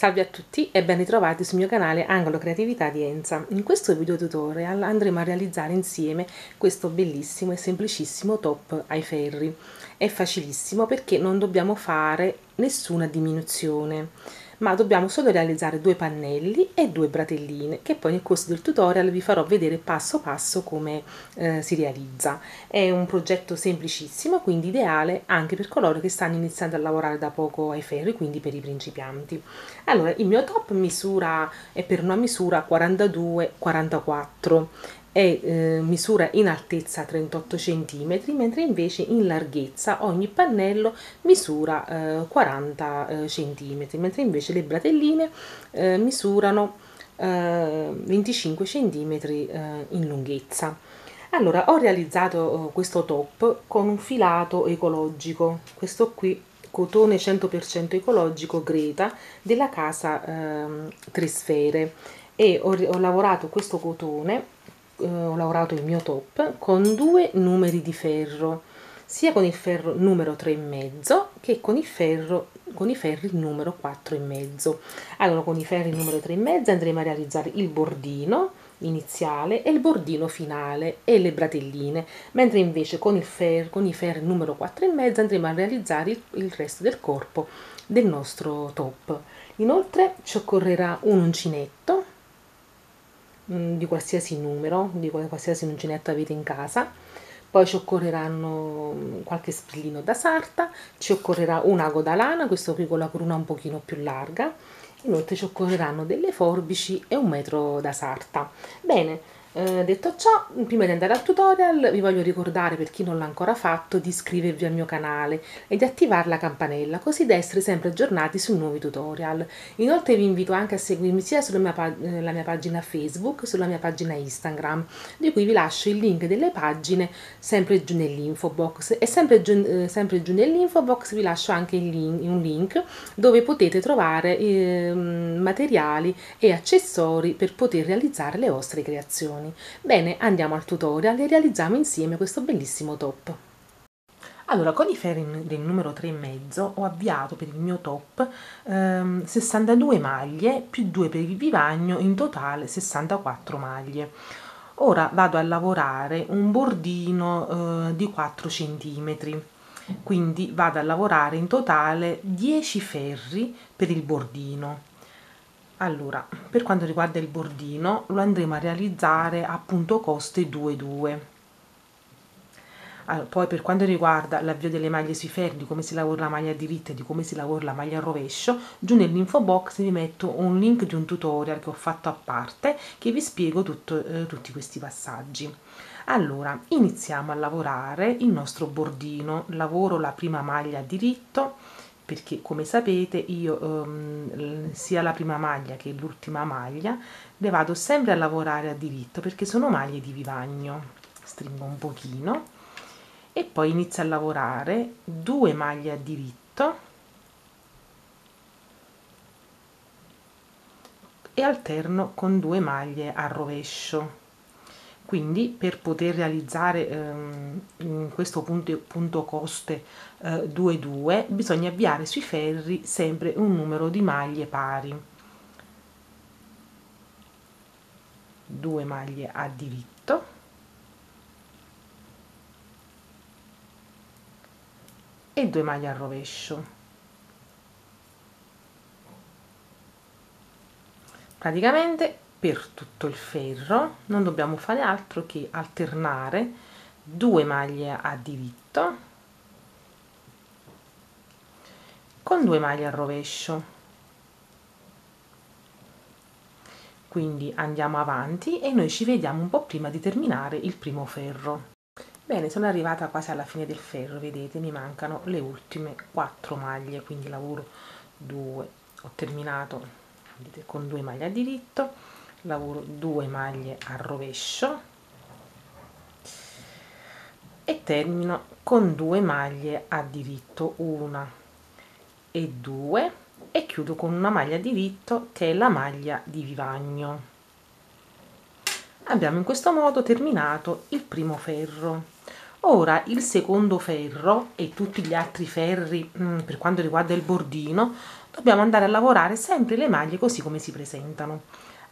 Salve a tutti e ben ritrovati sul mio canale Angolo Creatività di Enza. In questo video tutorial andremo a realizzare insieme questo bellissimo e semplicissimo top ai ferri. È facilissimo perché non dobbiamo fare nessuna diminuzione ma dobbiamo solo realizzare due pannelli e due bratelline che poi nel corso del tutorial vi farò vedere passo passo come eh, si realizza. È un progetto semplicissimo, quindi ideale anche per coloro che stanno iniziando a lavorare da poco ai ferri, quindi per i principianti. Allora, il mio top misura è per una misura 42-44 è eh, misura in altezza 38 cm, mentre invece in larghezza ogni pannello misura eh, 40 eh, cm, mentre invece le bratelline eh, misurano 25 cm in lunghezza. Allora, ho realizzato eh, questo top con un filato ecologico, questo qui cotone 100% ecologico Greta della casa ehm, Trisfere e ho, ho lavorato questo cotone eh, ho lavorato il mio top con due numeri di ferro sia con il ferro numero 3,5 che con il ferro con i ferri numero 4,5 allora con i ferri numero 3,5 andremo a realizzare il bordino iniziale e il bordino finale e le bratelline mentre invece con il ferro con i ferri numero 4,5 andremo a realizzare il, il resto del corpo del nostro top. Inoltre ci occorrerà un uncinetto Mm, di qualsiasi numero, di qualsiasi uncinetto avete in casa. Poi ci occorreranno mm, qualche sprillino da sarta, ci occorrerà un ago da lana, questo qui con la cruna un pochino più larga. Inoltre ci occorreranno delle forbici e un metro da sarta. Bene, eh, detto ciò, prima di andare al tutorial vi voglio ricordare per chi non l'ha ancora fatto di iscrivervi al mio canale e di attivare la campanella così da essere sempre aggiornati su nuovi tutorial. Inoltre vi invito anche a seguirmi sia sulla mia, eh, mia pagina Facebook che sulla mia pagina Instagram, di cui vi lascio il link delle pagine sempre giù nell'info box e sempre giù, eh, sempre giù nell'info box vi lascio anche link, un link dove potete trovare eh, materiali e accessori per poter realizzare le vostre creazioni istruzioni. Bene, andiamo al tutorial e realizziamo insieme questo bellissimo top. Allora, con i ferri del numero 3,5 ho avviato per il mio top ehm, 62 maglie più 2 per il vivagno, in totale 64 maglie. Ora vado a lavorare un bordino eh, di 4 cm, quindi vado a lavorare in totale 10 ferri per il bordino allora per quanto riguarda il bordino lo andremo a realizzare a punto coste 2,2 allora, poi per quanto riguarda l'avvio delle maglie sui ferri, di come si lavora la maglia diritta e di come si lavora la maglia a rovescio, giù nell'info box vi metto un link di un tutorial che ho fatto a parte che vi spiego tutto, eh, tutti questi passaggi. Allora, iniziamo a lavorare il nostro bordino, lavoro la prima maglia diritto, perché come sapete io um, sia la prima maglia che l'ultima maglia le vado sempre a lavorare a diritto perché sono maglie di vivagno stringo un pochino e poi inizio a lavorare due maglie a diritto e alterno con due maglie a rovescio quindi per poter realizzare ehm, in questo punto, punto coste eh, 2 2 bisogna avviare sui ferri sempre un numero di maglie pari. 2 maglie a diritto. E 2 maglie a rovescio. Praticamente per tutto il ferro non dobbiamo fare altro che alternare due maglie a diritto con due maglie a rovescio. Quindi andiamo avanti e noi ci vediamo un po' prima di terminare il primo ferro. Bene sono arrivata quasi alla fine del ferro vedete mi mancano le ultime quattro maglie quindi lavoro 2 ho terminato vedete, con due maglie a diritto lavoro 2 maglie a rovescio. E termino con due maglie a diritto una e due. E chiudo con una maglia a diritto che è la maglia di vivagno. Abbiamo in questo modo terminato il primo ferro. Ora il secondo ferro e tutti gli altri ferri mm, per quanto riguarda il bordino dobbiamo andare a lavorare sempre le maglie così come si presentano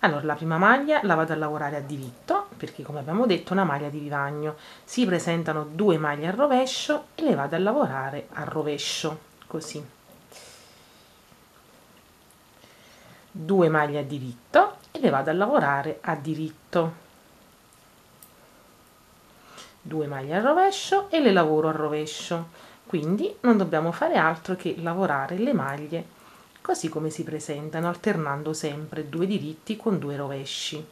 allora la prima maglia la vado a lavorare a diritto perché come abbiamo detto è una maglia di vivagno si presentano due maglie al rovescio e le vado a lavorare a rovescio così. Due maglie a diritto e le vado a lavorare a diritto. 2 maglie al rovescio e le lavoro al rovescio. Quindi non dobbiamo fare altro che lavorare le maglie così come si presentano alternando sempre due diritti con due rovesci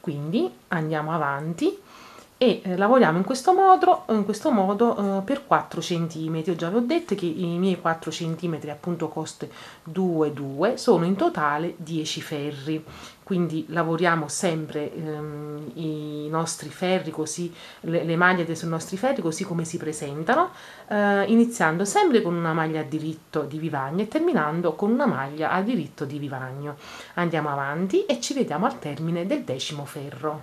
quindi andiamo avanti e eh, lavoriamo in questo modo, in questo modo eh, per 4 cm. Io già vi ho detto che i miei 4 cm appunto coste 2 2 sono in totale 10 ferri. Quindi lavoriamo sempre ehm, i nostri ferri così le, le maglie dei nostri ferri così come si presentano, eh, iniziando sempre con una maglia a diritto di vivagno e terminando con una maglia a diritto di vivagno. Andiamo avanti e ci vediamo al termine del decimo ferro.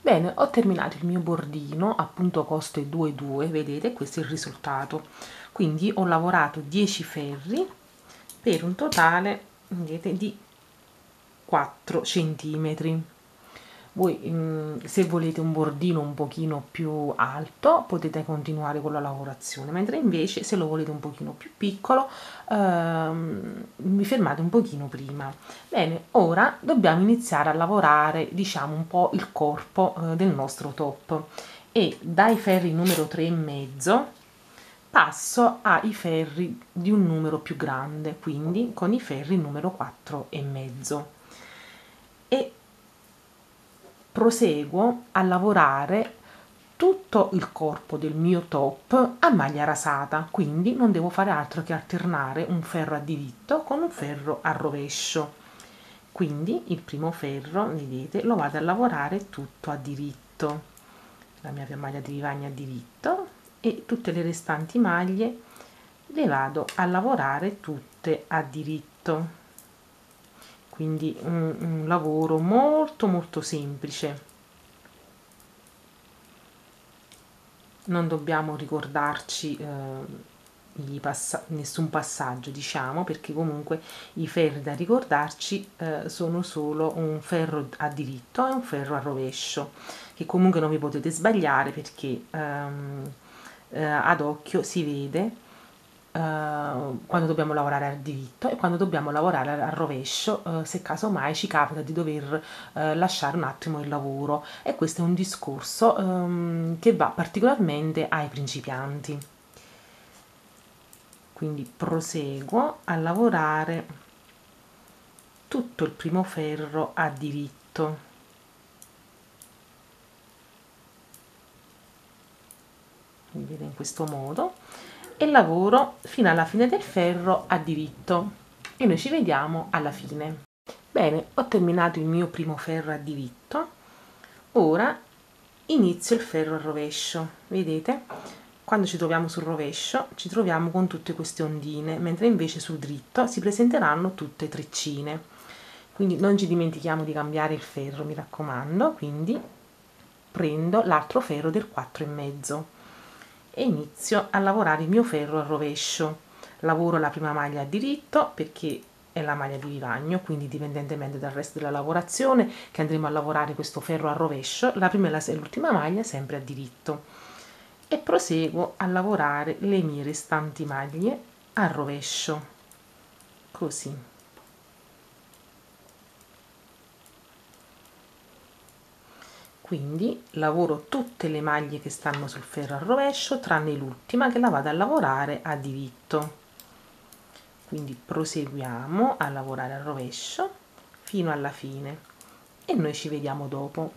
Bene, ho terminato il mio bordino, appunto coste 2,2, vedete, questo è il risultato. Quindi ho lavorato 10 ferri per un totale, vedete, di 4 centimetri. Voi mm, se volete un bordino un pochino più alto potete continuare con la lavorazione mentre invece se lo volete un pochino più piccolo ehm, vi fermate un pochino prima. Bene ora dobbiamo iniziare a lavorare diciamo un po' il corpo eh, del nostro top. E dai ferri numero 3 e mezzo passo ai ferri di un numero più grande quindi con i ferri numero 4 e mezzo e proseguo a lavorare tutto il corpo del mio top a maglia rasata quindi non devo fare altro che alternare un ferro a diritto con un ferro a rovescio. Quindi il primo ferro vedete lo vado a lavorare tutto a diritto la mia maglia di vivagna a diritto e tutte le restanti maglie le vado a lavorare tutte a diritto quindi un, un lavoro molto molto semplice. Non dobbiamo ricordarci eh, passa nessun passaggio diciamo perché comunque i ferri da ricordarci eh, sono solo un ferro a diritto e un ferro a rovescio che comunque non vi potete sbagliare perché ehm, eh, ad occhio si vede Uh, quando dobbiamo lavorare al diritto e quando dobbiamo lavorare al rovescio uh, se casomai ci capita di dover uh, lasciare un attimo il lavoro. E questo è un discorso um, che va particolarmente ai principianti. Quindi proseguo a lavorare tutto il primo ferro a diritto. Vedete in questo modo e lavoro fino alla fine del ferro a diritto. E noi ci vediamo alla fine. Bene ho terminato il mio primo ferro a diritto. Ora inizio il ferro a rovescio. Vedete? Quando ci troviamo sul rovescio ci troviamo con tutte queste ondine mentre invece sul dritto si presenteranno tutte treccine. Quindi non ci dimentichiamo di cambiare il ferro mi raccomando. Quindi prendo l'altro ferro del 4 e inizio a lavorare il mio ferro a rovescio. Lavoro la prima maglia a diritto perché è la maglia di vivagno quindi indipendentemente dal resto della lavorazione che andremo a lavorare questo ferro a rovescio la prima e l'ultima maglia sempre a diritto. E proseguo a lavorare le mie restanti maglie a rovescio. Così quindi lavoro tutte le maglie che stanno sul ferro a rovescio tranne l'ultima che la vado a lavorare a diritto. Quindi proseguiamo a lavorare a rovescio fino alla fine. E noi ci vediamo dopo.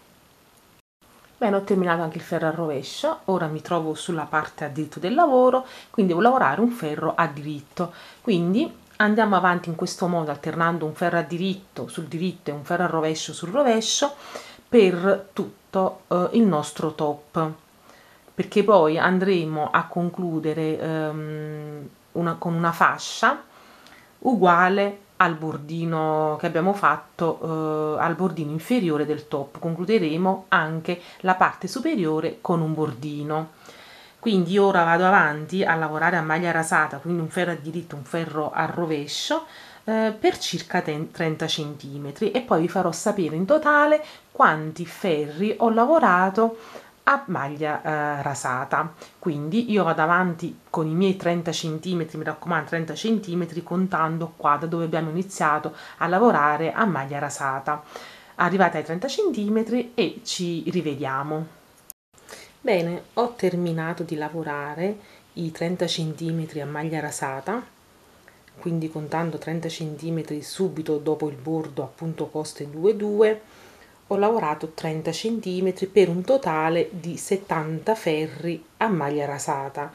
Bene ho terminato anche il ferro a rovescio. Ora mi trovo sulla parte a diritto del lavoro quindi devo lavorare un ferro a diritto. Quindi andiamo avanti in questo modo alternando un ferro a diritto sul diritto e un ferro a rovescio sul rovescio per tutto eh, il nostro top. Perché poi andremo a concludere ehm, una, con una fascia uguale al bordino che abbiamo fatto eh, al bordino inferiore del top. Concluderemo anche la parte superiore con un bordino. Quindi ora vado avanti a lavorare a maglia rasata quindi un ferro a diritto un ferro a rovescio eh, per circa 30 cm e poi vi farò sapere in totale quanti ferri ho lavorato a maglia eh, rasata. Quindi io vado avanti con i miei 30 cm mi raccomando 30 cm contando qua da dove abbiamo iniziato a lavorare a maglia rasata. Arrivate ai 30 cm e ci rivediamo. Bene ho terminato di lavorare i 30 cm a maglia rasata quindi contando 30 cm subito dopo il bordo appunto coste 2,2 ho lavorato 30 cm per un totale di 70 ferri a maglia rasata.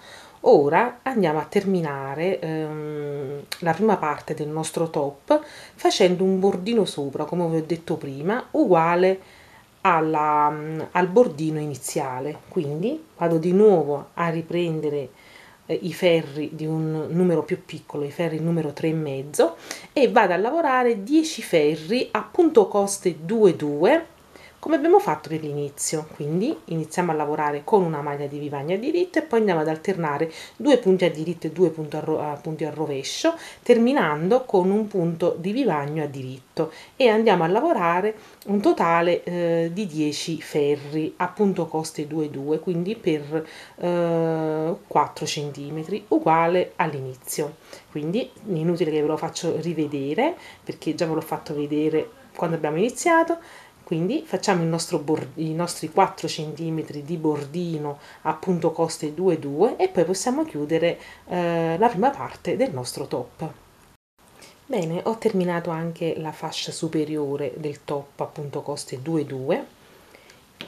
Ora andiamo a terminare ehm, la prima parte del nostro top facendo un bordino sopra come vi ho detto prima uguale alla, al bordino iniziale. Quindi vado di nuovo a riprendere eh, i ferri di un numero più piccolo, i ferri numero 3 e mezzo e vado a lavorare 10 ferri a punto coste 2,2 come abbiamo fatto nell'inizio quindi iniziamo a lavorare con una maglia di vivagna diritto e poi andiamo ad alternare due punti a diritto e due punti a, ro- punti a rovescio terminando con un punto di vivagno a diritto e andiamo a lavorare un totale eh, di 10 ferri a punto coste 2,2 quindi per eh, 4 cm uguale all'inizio. Quindi inutile che ve lo faccio rivedere perché già ve l'ho fatto vedere quando abbiamo iniziato quindi facciamo nostro i nostri 4 cm di bordino appunto coste 2,2 e poi possiamo chiudere eh, la prima parte del nostro top. Bene ho terminato anche la fascia superiore del top appunto coste 2,2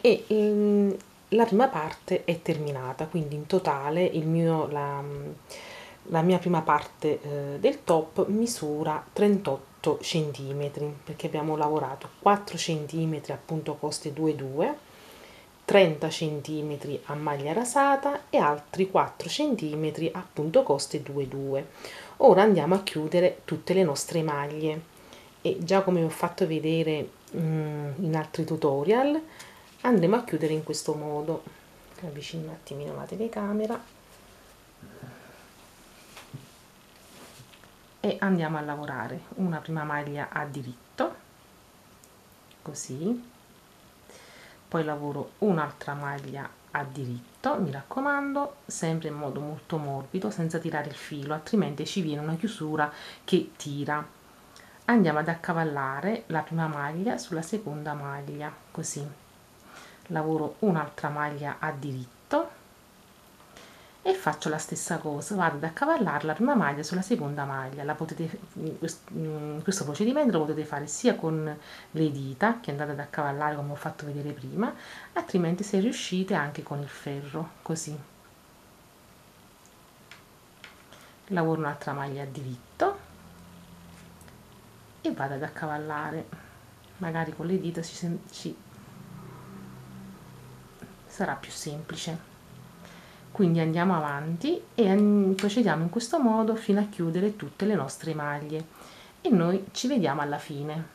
e mm, la prima parte è terminata. Quindi in totale il mio la, la mia prima parte eh, del top misura 38 8 cm perché abbiamo lavorato 4 cm appunto coste 2,2 30 cm a maglia rasata e altri 4 cm appunto coste 2,2 ora andiamo a chiudere tutte le nostre maglie. E già come ho fatto vedere mm, in altri tutorial andremo a chiudere in questo modo. Avvicino un attimino la telecamera e andiamo a lavorare. Una prima maglia a diritto così. Poi lavoro un'altra maglia a diritto mi raccomando sempre in modo molto morbido senza tirare il filo altrimenti ci viene una chiusura che tira. Andiamo ad accavallare la prima maglia sulla seconda maglia così. Lavoro un'altra maglia a diritto e faccio la stessa cosa vado ad accavallare la prima maglia sulla seconda maglia. La potete questo procedimento lo potete fare sia con le dita che andate ad accavallare come ho fatto vedere prima altrimenti se riuscite anche con il ferro così. Lavoro un'altra maglia a diritto e vado ad accavallare. Magari con le dita ci, ci sarà più semplice quindi andiamo avanti e procediamo in questo modo fino a chiudere tutte le nostre maglie. E noi ci vediamo alla fine.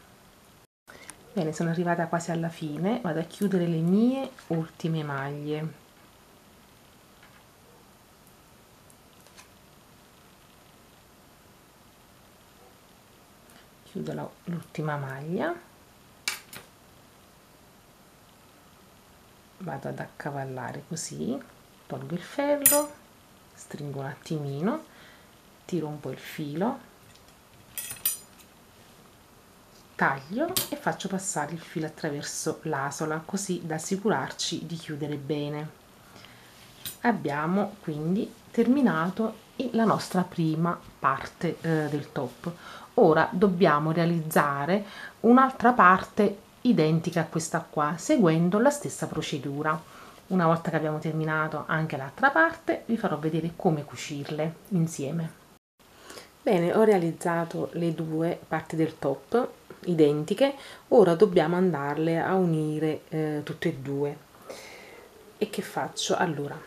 Bene sono arrivata quasi alla fine. Vado a chiudere le mie ultime maglie. Chiudo l'ultima maglia. Vado ad accavallare così tolgo il ferro stringo un attimino tiro un po' il filo taglio e faccio passare il filo attraverso l'asola così da assicurarci di chiudere bene. Abbiamo quindi terminato la nostra prima parte eh, del top. Ora dobbiamo realizzare un'altra parte identica a questa qua seguendo la stessa procedura una volta che abbiamo terminato anche l'altra parte vi farò vedere come cucirle insieme. Bene ho realizzato le due parti del top identiche. Ora dobbiamo andarle a unire eh, tutte e due. E che faccio? Allora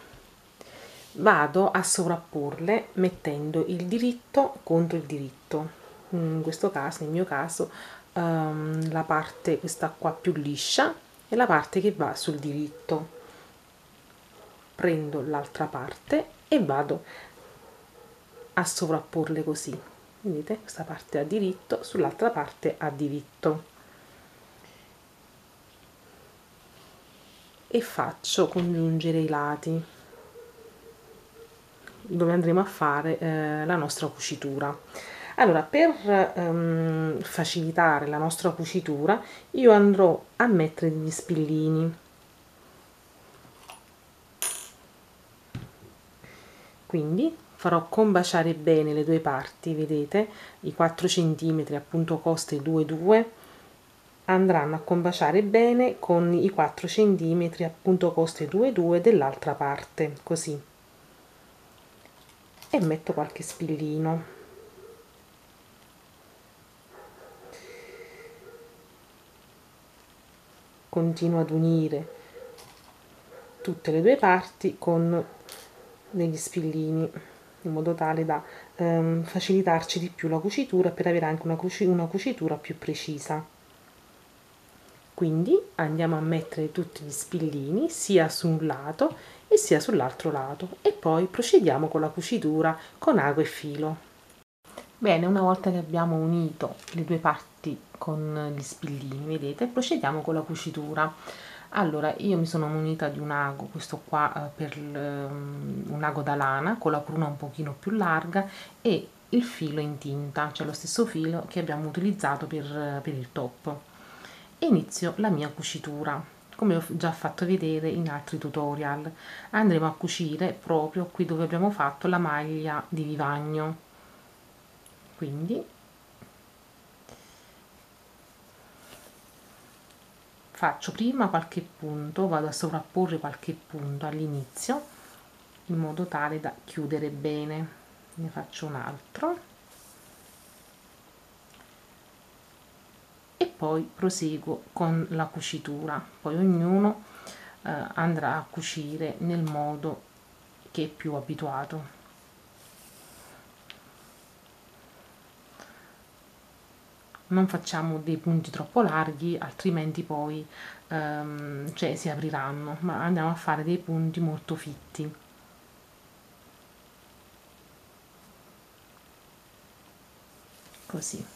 vado a sovrapporle mettendo il diritto contro il diritto. In questo caso nel mio caso um, la parte questa qua più liscia e la parte che va sul diritto prendo l'altra parte e vado a sovrapporle così. Vedete? Questa parte a diritto sull'altra parte a diritto. E faccio congiungere i lati. Dove andremo a fare eh, la nostra cucitura. Allora per um, facilitare la nostra cucitura io andrò a mettere degli spillini quindi farò combaciare bene le due parti vedete? I 4 centimetri appunto coste 2 2 andranno a combaciare bene con i 4 centimetri appunto coste 2 2 dell'altra parte così. E metto qualche spillino continuo ad unire tutte le due parti con degli spillini in modo tale da ehm, facilitarci di più la cucitura per avere anche una, cuci una cucitura più precisa. Quindi andiamo a mettere tutti gli spillini sia su un lato e sia sull'altro lato e poi procediamo con la cucitura con ago e filo. Bene una volta che abbiamo unito le due parti con gli spillini vedete procediamo con la cucitura allora io mi sono munita di un ago questo qua eh, per um, un ago da lana con la pruna un pochino più larga e il filo in tinta cioè lo stesso filo che abbiamo utilizzato per, per il top. Inizio la mia cucitura come ho già fatto vedere in altri tutorial. Andremo a cucire proprio qui dove abbiamo fatto la maglia di vivagno. Quindi faccio prima qualche punto vado a sovrapporre qualche punto all'inizio in modo tale da chiudere bene. Ne faccio un altro. E poi proseguo con la cucitura. Poi ognuno eh, andrà a cucire nel modo che è più abituato non facciamo dei punti troppo larghi altrimenti poi um, cioè, si apriranno ma andiamo a fare dei punti molto fitti. Così.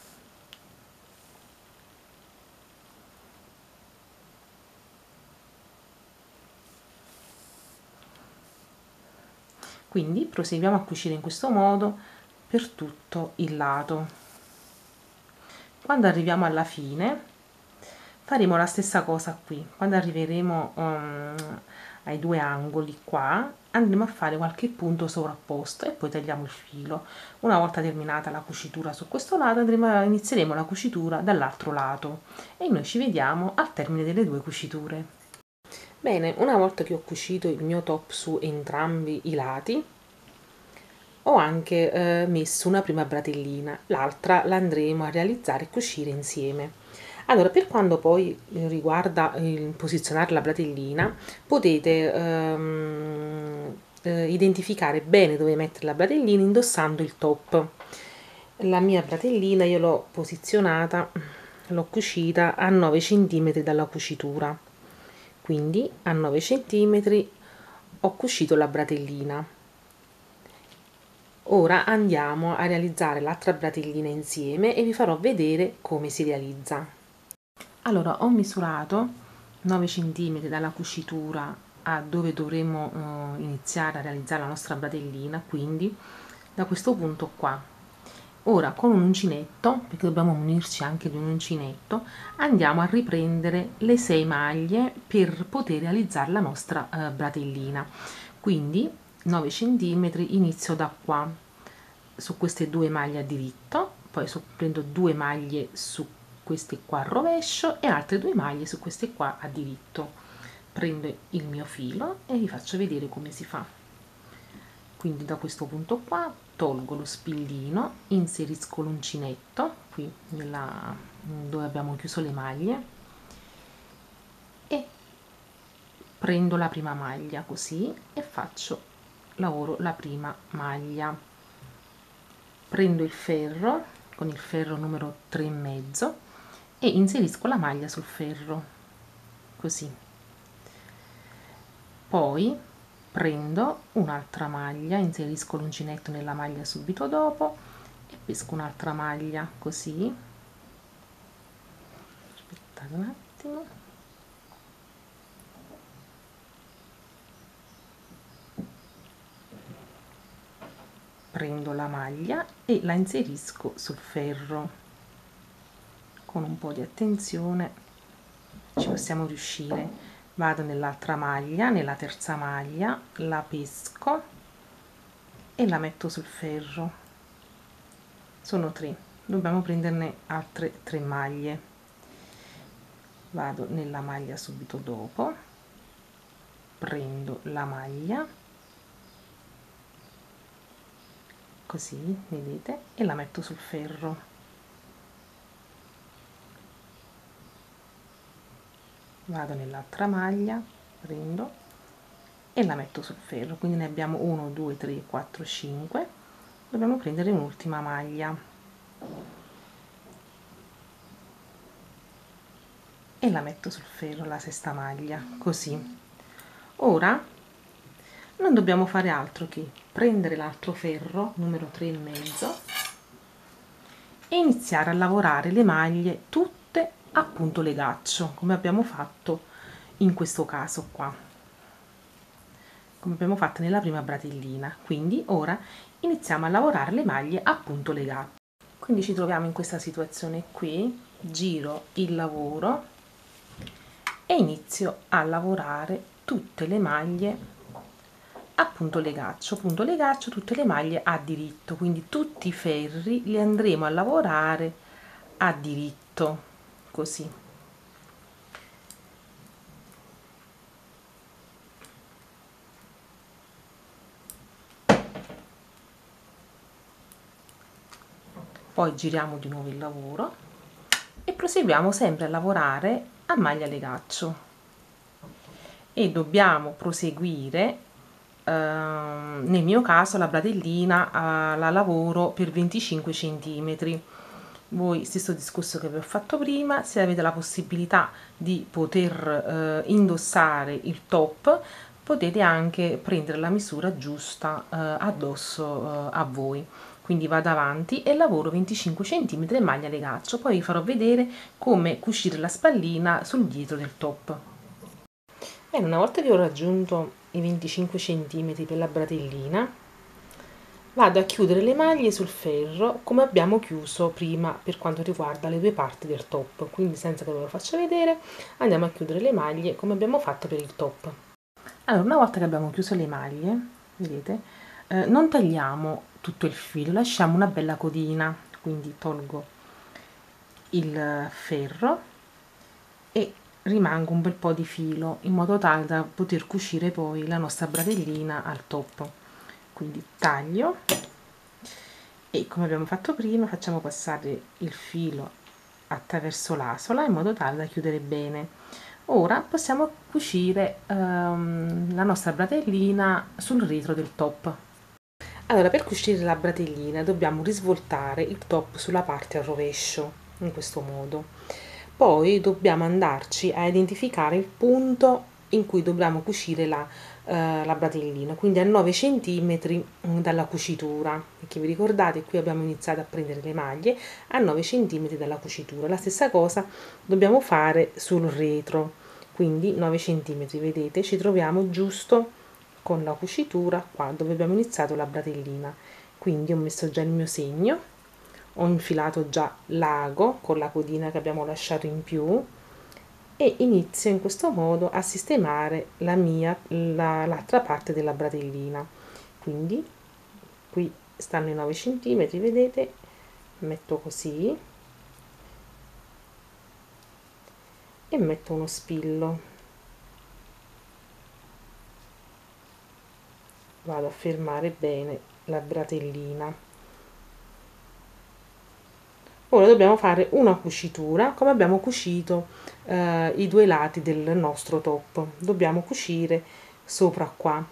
Quindi proseguiamo a cucire in questo modo per tutto il lato quando arriviamo alla fine faremo la stessa cosa qui. Quando arriveremo um, ai due angoli qua andremo a fare qualche punto sovrapposto e poi tagliamo il filo. Una volta terminata la cucitura su questo lato andremo a, inizieremo la cucitura dall'altro lato e noi ci vediamo al termine delle due cuciture. Bene una volta che ho cucito il mio top su entrambi i lati ho anche eh, messo una prima bratellina, l'altra l'andremo a realizzare e cucire insieme. Allora, per quando poi riguarda il posizionare la bratellina, potete ehm, eh, identificare bene dove mettere la bratellina indossando il top. La mia bratellina io l'ho posizionata, l'ho cucita a 9 cm dalla cucitura, quindi a 9 cm ho cucito la bratellina Ora andiamo a realizzare l'altra bratellina insieme e vi farò vedere come si realizza. Allora ho misurato 9 cm dalla cucitura a dove dovremo uh, iniziare a realizzare la nostra bratellina, quindi da questo punto qua. Ora con un uncinetto, perché dobbiamo munirci anche di un uncinetto, andiamo a riprendere le 6 maglie per poter realizzare la nostra uh, bratellina. Quindi 9 cm inizio da qua. Su queste due maglie a diritto poi su, prendo due maglie su queste qua a rovescio e altre due maglie su queste qua a diritto. Prendo il mio filo e vi faccio vedere come si fa. Quindi da questo punto qua tolgo lo spillino inserisco l'uncinetto qui nella, dove abbiamo chiuso le maglie e prendo la prima maglia così e faccio lavoro la prima maglia. Prendo il ferro con il ferro numero 3 e mezzo e inserisco la maglia sul ferro così. Poi prendo un'altra maglia inserisco l'uncinetto nella maglia subito dopo e pesco un'altra maglia così. Aspettate un attimo prendo la maglia e la inserisco sul ferro. Con un po' di attenzione ci possiamo riuscire. Vado nell'altra maglia nella terza maglia la pesco e la metto sul ferro. Sono tre. Dobbiamo prenderne altre tre maglie. Vado nella maglia subito dopo. Prendo la maglia così vedete e la metto sul ferro. Vado nell'altra maglia prendo e la metto sul ferro. Quindi ne abbiamo 1 2 3 4 5 dobbiamo prendere un'ultima maglia. E la metto sul ferro la sesta maglia. Così. Ora non dobbiamo fare altro che prendere l'altro ferro numero 3 e mezzo e iniziare a lavorare le maglie tutte a punto legaccio come abbiamo fatto in questo caso qua. Come abbiamo fatto nella prima bratellina. Quindi ora iniziamo a lavorare le maglie a punto legaccio quindi ci troviamo in questa situazione qui. Giro il lavoro e inizio a lavorare tutte le maglie a punto legaccio punto legaccio tutte le maglie a diritto. Quindi tutti i ferri li andremo a lavorare a diritto così. Poi giriamo di nuovo il lavoro e proseguiamo sempre a lavorare a maglia legaccio. E dobbiamo proseguire nel mio caso la bratellina uh, la lavoro per 25 centimetri. Voi stesso discorso che vi ho fatto prima se avete la possibilità di poter uh, indossare il top potete anche prendere la misura giusta uh, addosso a voi. Quindi vado avanti e lavoro 25 cm maglia legaccio poi vi farò vedere come cucire la spallina sul dietro del top. Bene una volta che ho raggiunto i 25 cm per la bratellina vado a chiudere le maglie sul ferro come abbiamo chiuso prima per quanto riguarda le due parti del top. Quindi senza che ve lo faccia vedere andiamo a chiudere le maglie come abbiamo fatto per il top. Allora una volta che abbiamo chiuso le maglie vedete eh, non tagliamo tutto il filo lasciamo una bella codina. Quindi tolgo il ferro e rimango un bel po' di filo in modo tale da poter cucire poi la nostra bratellina al top quindi taglio e come abbiamo fatto prima facciamo passare il filo attraverso l'asola in modo tale da chiudere bene. Ora possiamo cucire um, la nostra bratellina sul retro del top. Allora per cucire la bratellina dobbiamo risvoltare il top sulla parte al rovescio in questo modo poi dobbiamo andarci a identificare il punto in cui dobbiamo cucire la, eh, la bratellina quindi a 9 cm mm, dalla cucitura. Perché vi ricordate qui abbiamo iniziato a prendere le maglie a 9 cm dalla cucitura. La stessa cosa dobbiamo fare sul retro. Quindi 9 cm vedete ci troviamo giusto con la cucitura qua dove abbiamo iniziato la bratellina. Quindi ho messo già il mio segno ho infilato già l'ago con la codina che abbiamo lasciato in più e inizio in questo modo a sistemare la mia l'altra la, parte della bratellina. Quindi qui stanno i 9 centimetri vedete? Metto così. E metto uno spillo. Vado a fermare bene la bratellina ora dobbiamo fare una cucitura come abbiamo cucito eh, i due lati del nostro top. Dobbiamo cucire sopra qua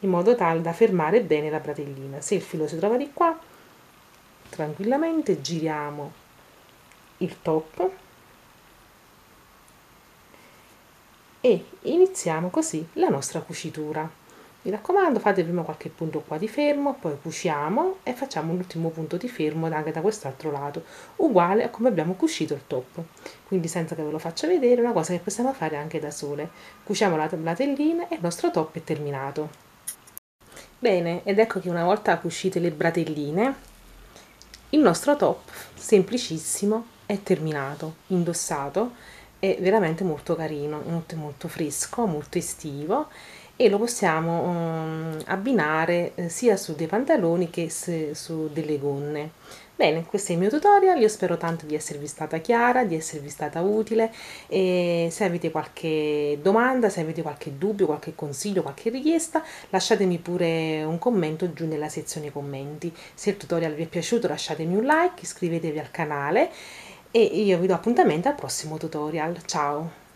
in modo tale da fermare bene la bratellina. Se il filo si trova di qua tranquillamente giriamo il top e iniziamo così la nostra cucitura mi raccomando fate prima qualche punto qua di fermo poi cuciamo e facciamo l'ultimo punto di fermo anche da quest'altro lato uguale a come abbiamo cucito il top. Quindi senza che ve lo faccia vedere una cosa che possiamo fare anche da sole. Cuciamo la bratellina e il nostro top è terminato. Bene ed ecco che una volta cucite le bratelline il nostro top semplicissimo è terminato indossato è veramente molto carino molto, molto fresco molto estivo e lo possiamo um, abbinare eh, sia su dei pantaloni che se, su delle gonne. Bene, questo è il mio tutorial, io spero tanto di esservi stata chiara, di esservi stata utile e se avete qualche domanda, se avete qualche dubbio, qualche consiglio, qualche richiesta, lasciatemi pure un commento giù nella sezione commenti. Se il tutorial vi è piaciuto lasciatemi un like, iscrivetevi al canale e io vi do appuntamento al prossimo tutorial. Ciao!